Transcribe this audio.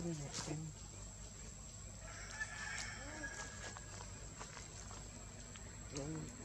couldn't extend. No.